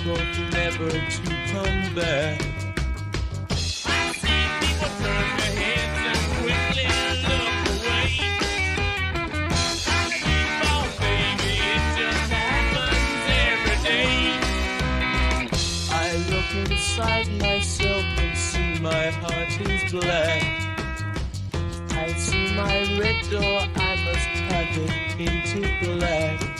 hope never to come back. I see people turn their heads and quickly look away. I baby, it just happens every day. I look inside myself and see my heart is black. I see my red door, I must have it painted black.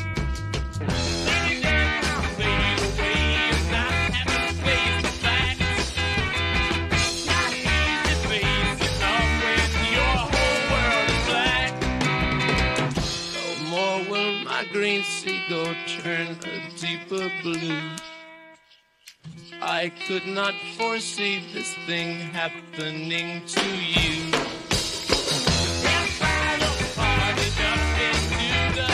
the seagull turn a deeper blue. I could not foresee this thing happening to you. Yes, I look hard enough into the